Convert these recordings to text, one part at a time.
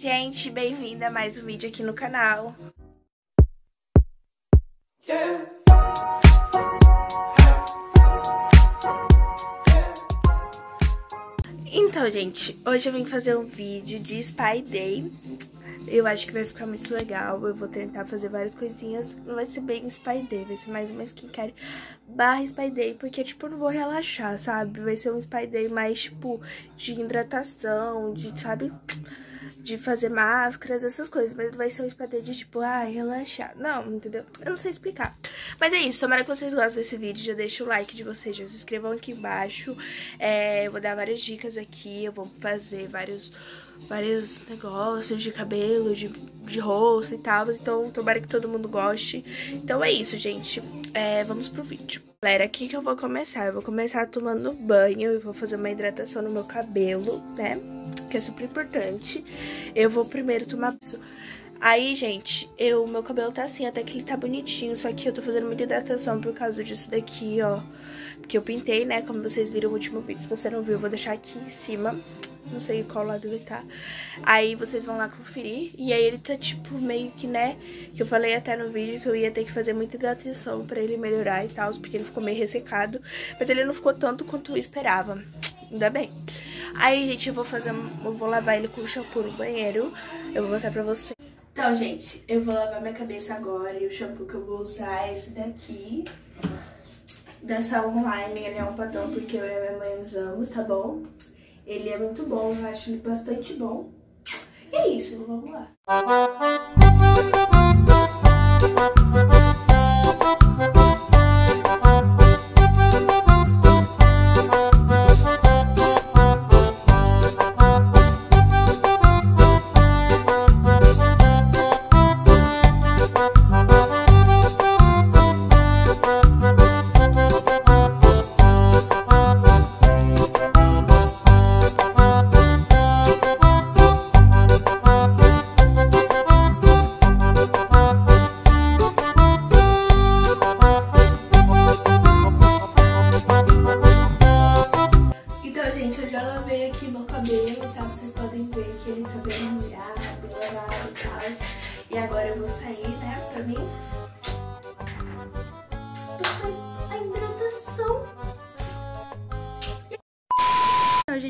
Gente, bem-vinda a mais um vídeo aqui no canal. Então, gente, hoje eu vim fazer um vídeo de Spy Day. Eu acho que vai ficar muito legal. Eu vou tentar fazer várias coisinhas. Não vai ser bem Spy Day, vai ser mais uma skincare barra Spy Day. Porque, tipo, eu não vou relaxar, sabe? Vai ser um Spy Day mais, tipo, de hidratação, de, sabe de fazer máscaras, essas coisas. Mas vai ser um espadê de tipo, ah, relaxar. Não, entendeu? Eu não sei explicar. Mas é isso, tomara que vocês gostem desse vídeo. Já deixa o like de vocês, já se inscrevam aqui embaixo. É, eu vou dar várias dicas aqui, eu vou fazer vários vários negócios de cabelo, de, de rosto e tal. Então, tomara que todo mundo goste. Então é isso, gente. É, vamos pro vídeo. Galera, aqui que eu vou começar. Eu vou começar tomando banho e vou fazer uma hidratação no meu cabelo, né? Que é super importante. Eu vou primeiro tomar... Aí, gente, eu, meu cabelo tá assim, até que ele tá bonitinho, só que eu tô fazendo muita hidratação por causa disso daqui, ó. Porque eu pintei, né, como vocês viram no último vídeo. Se você não viu, eu vou deixar aqui em cima não sei qual lado ele tá. Aí vocês vão lá conferir. E aí ele tá tipo meio que, né, que eu falei até no vídeo que eu ia ter que fazer muita hidratação pra ele melhorar e tal, porque ele ficou meio ressecado. Mas ele não ficou tanto quanto eu esperava. Ainda bem. Aí, gente, eu vou fazer, eu vou lavar ele com shampoo no banheiro. Eu vou mostrar pra vocês. Então, gente, eu vou lavar minha cabeça agora e o shampoo que eu vou usar é esse daqui. Dessa online, ele é um padrão porque eu e minha mãe usamos, tá bom? Ele é muito bom, eu acho ele bastante bom. E é isso, vamos lá.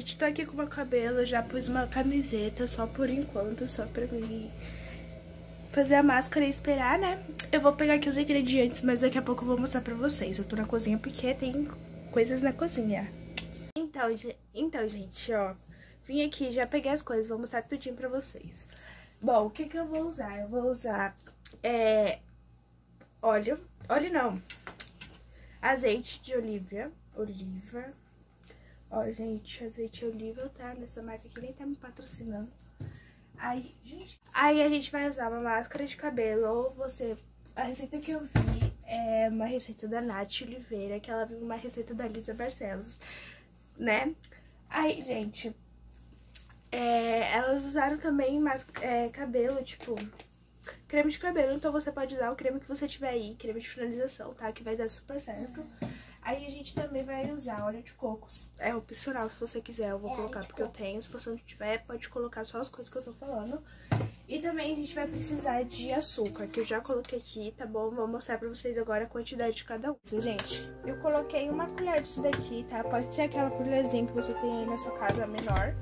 Gente, tô aqui com o meu cabelo, já pus uma camiseta só por enquanto, só pra mim fazer a máscara e esperar, né? Eu vou pegar aqui os ingredientes, mas daqui a pouco eu vou mostrar pra vocês. Eu tô na cozinha porque tem coisas na cozinha. Então, então gente, ó, vim aqui, já peguei as coisas, vou mostrar tudinho pra vocês. Bom, o que que eu vou usar? Eu vou usar, é, óleo, óleo não, azeite de oliva, oliva, Ó, gente, azeite oliva, tá? Nessa marca aqui nem tá me patrocinando. Aí, gente... Aí a gente vai usar uma máscara de cabelo ou você... A receita que eu vi é uma receita da Nath Oliveira, que ela viu uma receita da Lisa Barcelos, né? Aí, gente... É, elas usaram também mas, é, cabelo, tipo, creme de cabelo. Então você pode usar o creme que você tiver aí, creme de finalização, tá? Que vai dar super certo. Aí a gente também vai usar óleo de coco. É opcional, se você quiser, eu vou é, colocar porque eu tenho. Se você não tiver, pode colocar só as coisas que eu tô falando. E também a gente vai precisar de açúcar, que eu já coloquei aqui, tá bom? Vou mostrar pra vocês agora a quantidade de cada um. Gente, eu coloquei uma colher disso daqui, tá? Pode ser aquela colherzinha que você tem aí na sua casa menor.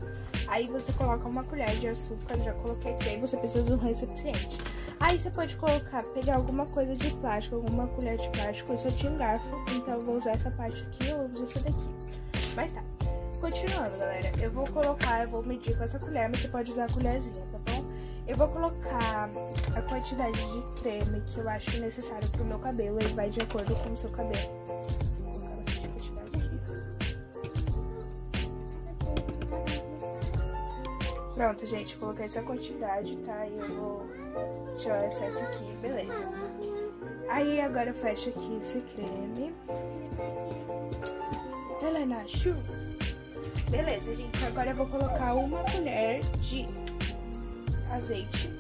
Aí você coloca uma colher de açúcar, já coloquei aqui, aí você precisa de um recipiente. Aí você pode colocar, pegar alguma coisa de plástico, alguma colher de plástico, eu só tinha um garfo, então eu vou usar essa parte aqui, eu uso essa daqui. Mas tá. Continuando, galera, eu vou colocar, eu vou medir com essa colher, mas você pode usar a colherzinha, tá bom? Eu vou colocar a quantidade de creme que eu acho necessário pro meu cabelo, e vai de acordo com o seu cabelo. Pronto, gente, coloquei essa quantidade, tá? E eu vou tirar o excesso aqui, beleza. Aí agora eu fecho aqui esse creme. Helena, chu! Beleza, gente, agora eu vou colocar uma colher de azeite.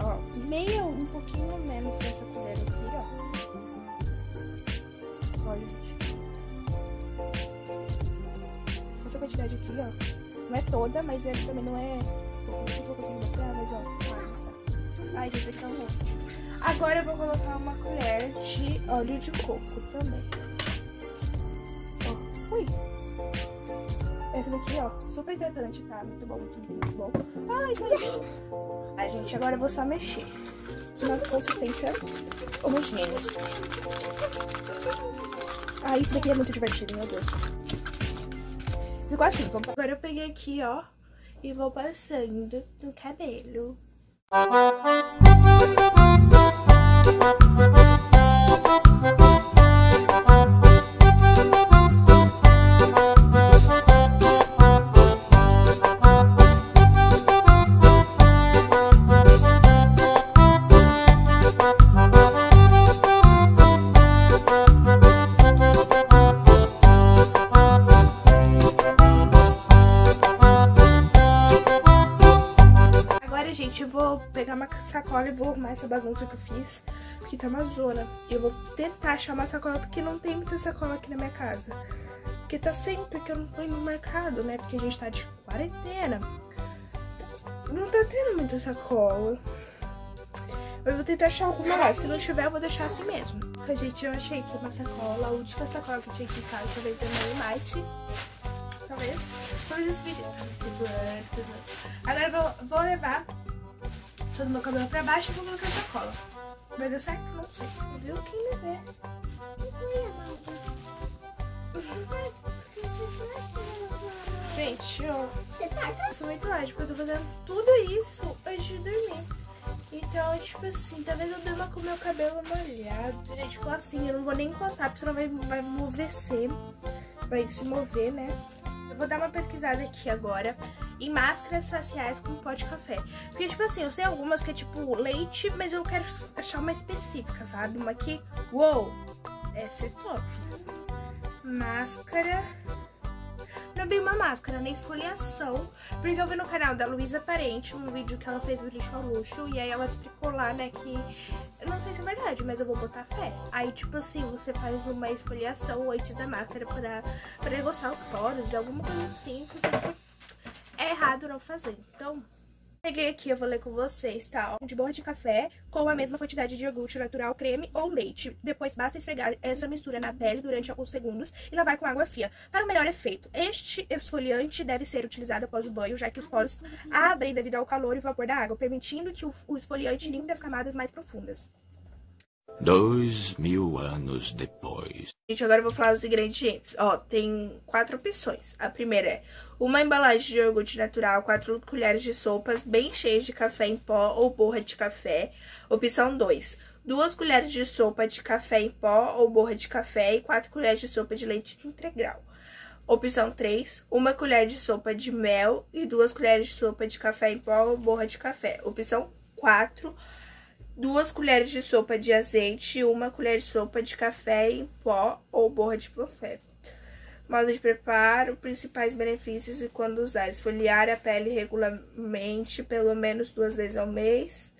Ó, meia, um pouquinho menos dessa colher aqui, ó. Olha, gente. Essa quantidade aqui, ó. Não é toda, mas é, também não é não sei se eu consigo mostrar, mas ó. Verdade, esse aqui é outro. Agora eu vou colocar uma colher de óleo de coco também. Ó, ui. Essa daqui, ó, super hidratante, tá? Muito bom, muito bom, muito bom. Ai, que Ai, gente, agora eu vou só mexer. De uma consistência homogênea. Ah, isso daqui é muito divertido, meu Deus. Ficou assim, vamos... Agora eu peguei aqui, ó, e vou passando no cabelo. Gente, eu sacola e vou arrumar essa bagunça que eu fiz, porque tá uma zona. Eu vou tentar achar uma sacola, porque não tem muita sacola aqui na minha casa. Porque tá sempre que eu não tô indo no mercado, né? Porque a gente tá de quarentena. Não tá tendo muita sacola. Eu vou tentar achar alguma lá. Se não tiver, eu vou deixar assim mesmo. A gente, eu achei aqui uma sacola. A última sacola que eu tinha aqui em casa, talvez tenha mais. Talvez. Talvez esse vídeo. Agora eu vou, vou levar todo meu cabelo pra baixo e vou colocar sacola. Vai dar certo? Não sei. Viu quem me vê. Gente, ó. Eu sou muito ágil, porque eu tô fazendo tudo isso antes de dormir. Então, tipo assim, talvez eu durma com o meu cabelo molhado. Gente, ficou assim, eu não vou nem encostar, porque senão vai, vai mover-se. Vai se mover, né? Vou dar uma pesquisada aqui agora em máscaras faciais com pó de café. Porque, tipo assim, eu sei algumas que é tipo leite, mas eu quero achar uma específica, sabe? Uma que, uou, essa é top. Máscara bem uma máscara, nem esfoliação. Porque eu vi no canal da Luísa Parente um vídeo que ela fez do lixo ao luxo. E aí ela explicou lá, né, que... Eu não sei se é verdade, mas eu vou botar fé. Aí, tipo assim, você faz uma esfoliação antes da máscara pra, pra negociar os poros, alguma coisa assim. Se você. É errado não fazer. Então... Peguei aqui, eu vou ler com vocês, tá? De borra de café com a mesma quantidade de iogurte natural, creme ou leite. Depois basta esfregar essa mistura na pele durante alguns segundos e lavar com água fria. Para o melhor efeito, este esfoliante deve ser utilizado após o banho, já que os poros abrem devido ao calor e vapor da água, permitindo que o esfoliante limpe as camadas mais profundas. Dois mil anos depois. Gente, agora eu vou falar os ingredientes. Ó, tem quatro opções. A primeira é uma embalagem de iogurte natural, quatro colheres de sopas bem cheias de café em pó ou borra de café. Opção 2. Duas colheres de sopa de café em pó ou borra de café e quatro colheres de sopa de leite integral. Opção 3, uma colher de sopa de mel e duas colheres de sopa de café em pó ou borra de café. Opção 4, duas colheres de sopa de azeite e uma colher de sopa de café em pó ou borra de café. Modo de preparo, principais benefícios e quando usar. Esfoliar a pele regularmente, pelo menos duas vezes ao mês.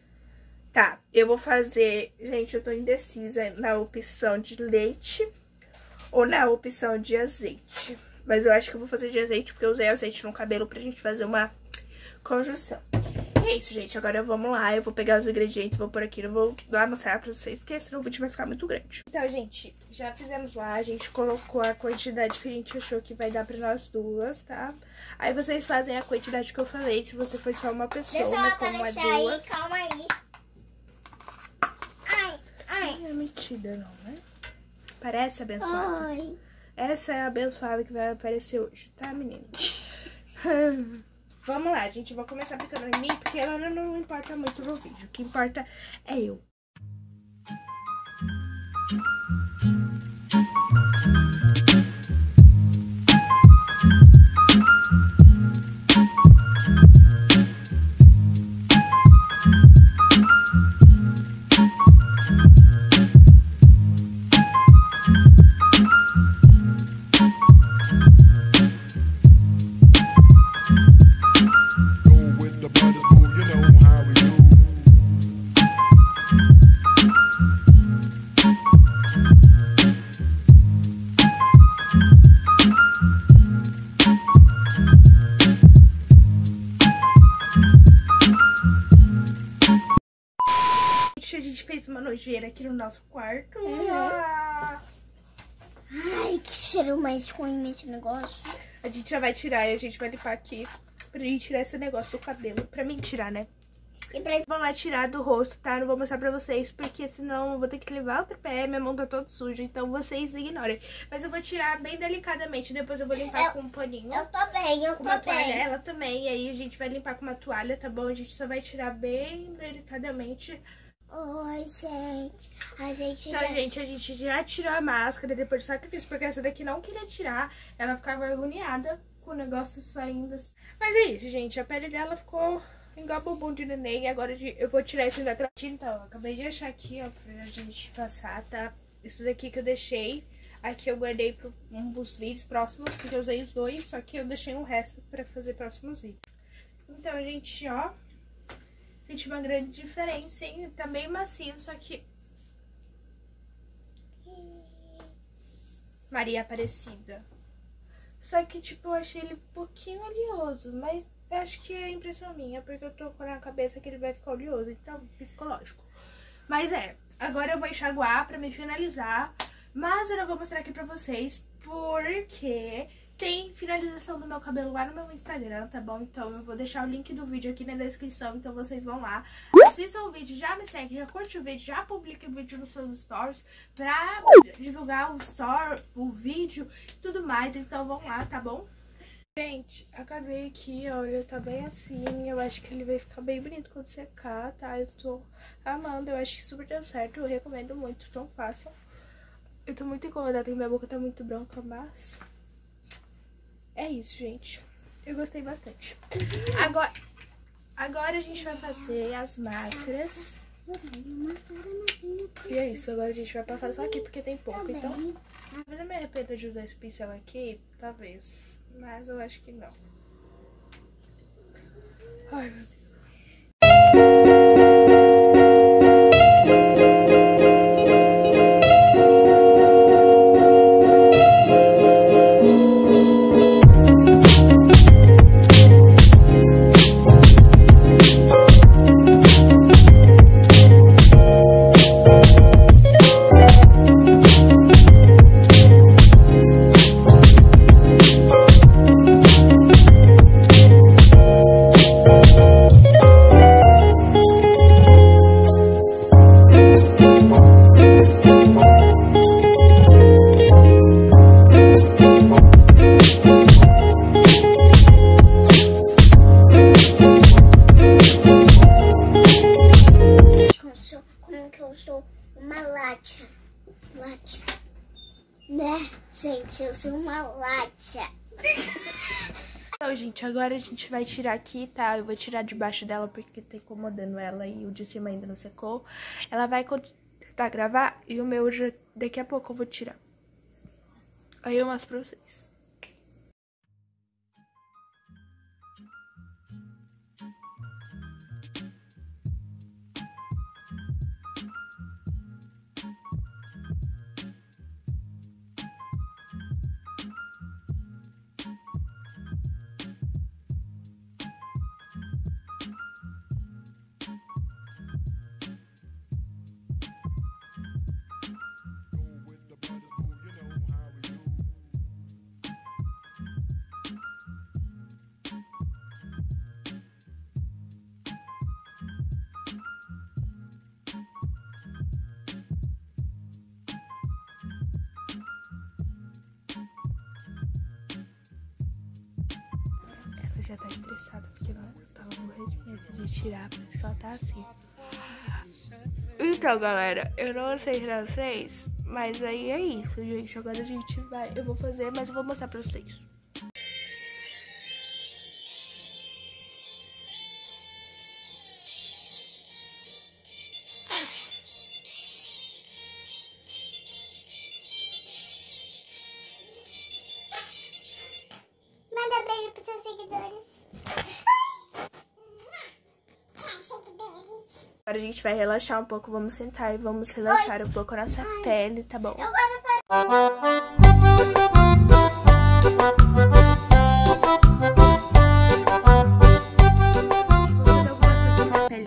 Tá, eu vou fazer... Gente, eu tô indecisa na opção de leite ou na opção de azeite. Mas eu acho que eu vou fazer de azeite, porque eu usei azeite no cabelo pra gente fazer uma conjunção é isso, gente. Agora vamos lá. Eu vou pegar os ingredientes, vou por aqui. Não vou lá mostrar pra vocês, porque senão o vídeo vai ficar muito grande. Então, gente, já fizemos lá. A gente colocou a quantidade que a gente achou que vai dar pra nós duas, tá? Aí vocês fazem a quantidade que eu falei, se você for só uma pessoa, Deixa mas como é duas... Aí, calma aí. Ai, ai. Não é mentira, não, né? Parece abençoada. Ai. Essa é a abençoada que vai aparecer hoje, tá, menina? Vamos lá, gente. Vou começar aplicando em mim, porque ela não importa muito no vídeo. O que importa é eu. Fez uma nojeira aqui no nosso quarto. Ai, que cheiro mais ruim esse negócio. A gente já vai tirar e a gente vai limpar aqui pra gente tirar esse negócio do cabelo. Pra mim tirar, né? E pra... Vou lá tirar do rosto, tá? Não vou mostrar pra vocês, porque senão eu vou ter que levar o tripé, minha mão tá toda suja, então vocês ignorem. Mas eu vou tirar bem delicadamente, depois eu vou limpar Eu- com um paninho. Eu tô bem, eu tô toalha, bem. ela também, e aí a gente vai limpar com uma toalha, tá bom? A gente só vai tirar bem delicadamente. Oi, gente. A gente Então, já... gente, a gente já tirou a máscara depois do sacrifício, porque essa daqui não queria tirar. Ela ficava agoniada com o negócio saindo. Mas é isso, gente. A pele dela ficou igual bumbum de neném. E agora eu vou tirar esse da tratinha. Então, eu acabei de achar aqui, ó, pra gente passar, tá? Isso daqui que eu deixei. Aqui eu guardei para um dos vídeos próximos, porque eu usei os dois, só que eu deixei um resto pra fazer próximos vídeos. Então, gente, ó, senti uma grande diferença, hein? Tá bem macio, só que Maria Aparecida. Só que, tipo, eu achei ele um pouquinho oleoso, mas acho que é impressão minha, porque eu tô com na cabeça que ele vai ficar oleoso, então, psicológico. Mas é, agora eu vou enxaguar pra me finalizar, mas eu não vou mostrar aqui pra vocês, porque tem finalização do meu cabelo lá no meu Instagram, tá bom? Então eu vou deixar o link do vídeo aqui na descrição, então vocês vão lá. Assistam o vídeo, já me segue, já curte o vídeo, já publica o vídeo nos seus stories pra divulgar o story, o vídeo e tudo mais. Então vão lá, tá bom? Gente, acabei aqui, olha, tá bem assim. Eu acho que ele vai ficar bem bonito quando secar, tá? Eu tô amando, eu acho que super deu certo. Eu recomendo muito, então façam. Eu tô muito incomodada, minha boca tá muito branca, mas... É isso, gente. Eu gostei bastante. Agora, agora a gente vai fazer as máscaras. E é isso, agora a gente vai passar só aqui porque tem pouco, então... Talvez eu me arrependa de usar esse pincel aqui, talvez. Mas eu acho que não. Ai, meu Deus. Gente? Eu sou uma lata. Então, gente, agora a gente vai tirar aqui, tá? Eu vou tirar debaixo dela porque tá incomodando ela e o de cima ainda não secou. Ela vai tentar gravar e o meu já daqui a pouco eu vou tirar. Aí eu mostro pra vocês. Já tá estressada porque ela tava morrendo de medo de tirar, por isso que ela tá assim. Então, galera, eu não sei pra vocês, mas aí é isso, gente. Agora a gente vai. Eu vou fazer, mas eu vou mostrar pra vocês. Agora a gente vai relaxar um pouco, vamos sentar e vamos relaxar um pouco a nossa pele, tá bom? Eu quero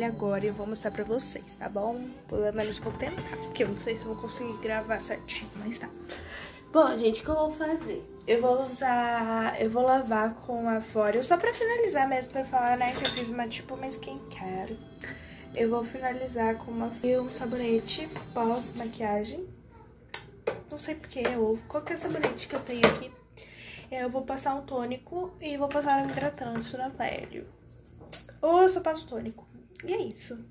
agora. e eu vou mostrar pra vocês, tá bom? Pelo menos vou tentar, porque eu não sei se eu vou conseguir gravar certinho, mas tá. Bom, gente, o que eu vou fazer? Eu vou usar... Eu vou lavar com a Fóreo, só pra finalizar mesmo, pra falar, né, que eu fiz uma, tipo, uma skincare. Eu vou finalizar com uma, um sabonete pós-maquiagem. Não sei porquê, ou qualquer sabonete que eu tenho aqui. Eu vou passar um tônico e vou passar um hidratante na pele. Ou eu só passo tônico. E é isso.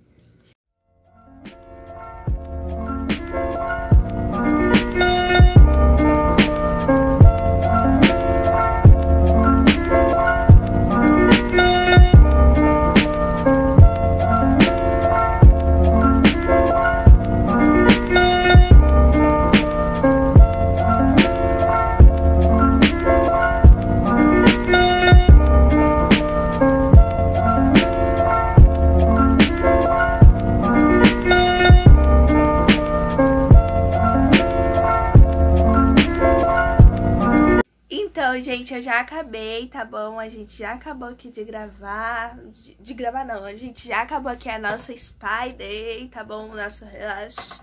Tá bom? A gente já acabou aqui de gravar. De, de, gravar não, a gente já acabou aqui a nossa Spy Day, tá bom? O nosso relaxo.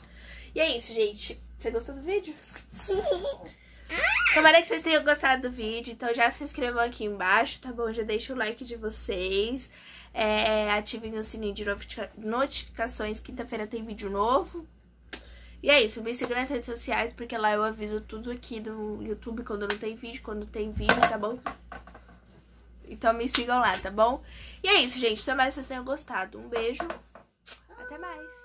E é isso, gente. Você gostou do vídeo? Sim. Tomara que vocês tenham gostado do vídeo. Então já se inscrevam aqui embaixo, tá bom? Já deixa o like de vocês. É, ativem o sininho de notificações. Quinta-feira tem vídeo novo. E é isso, me siga nas redes sociais, porque lá eu aviso tudo aqui do YouTube, quando não tem vídeo, quando tem vídeo, tá bom? Então me sigam lá, tá bom? E é isso, gente. Tomara que vocês tenham gostado. Um beijo. Até mais.